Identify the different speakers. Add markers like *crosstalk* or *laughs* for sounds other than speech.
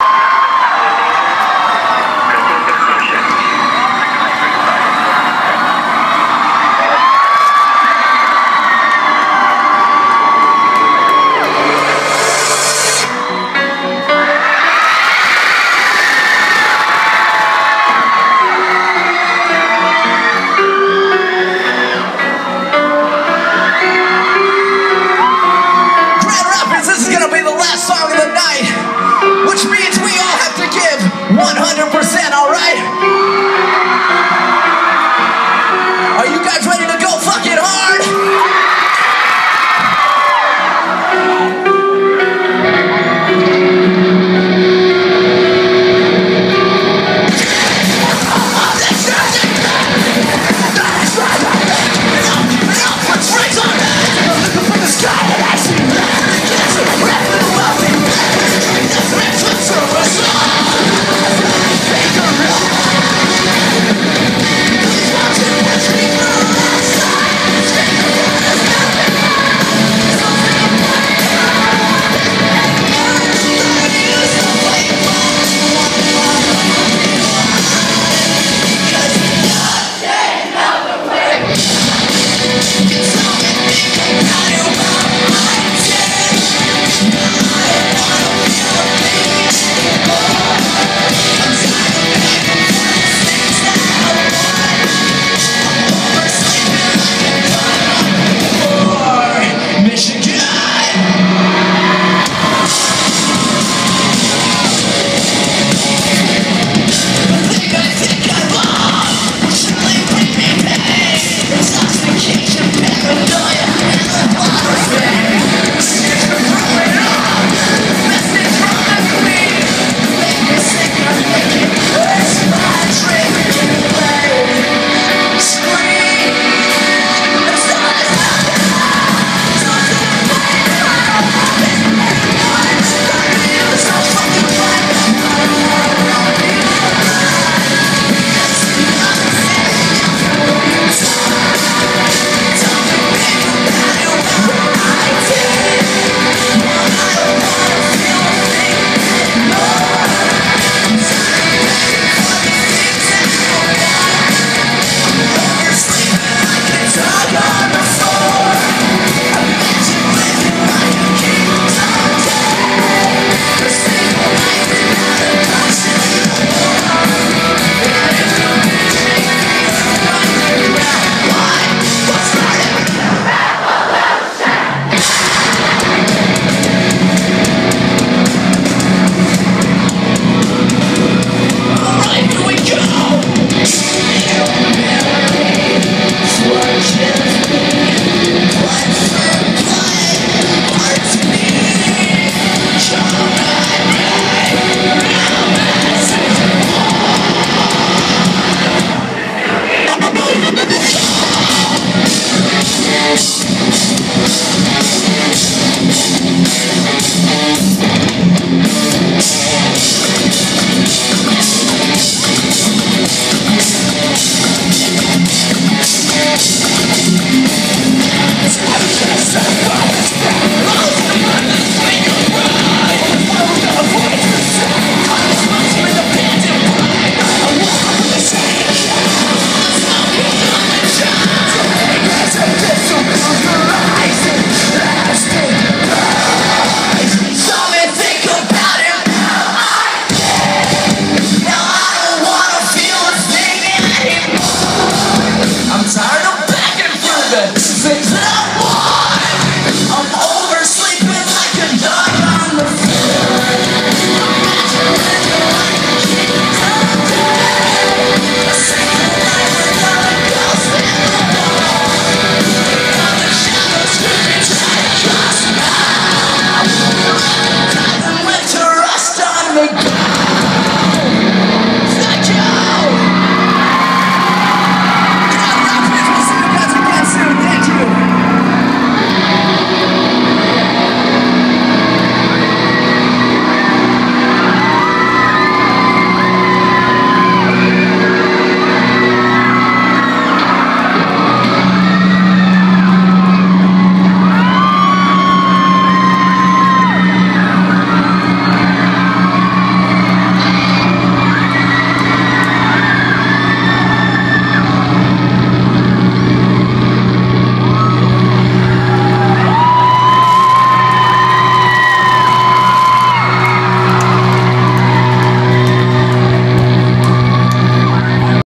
Speaker 1: You. *laughs*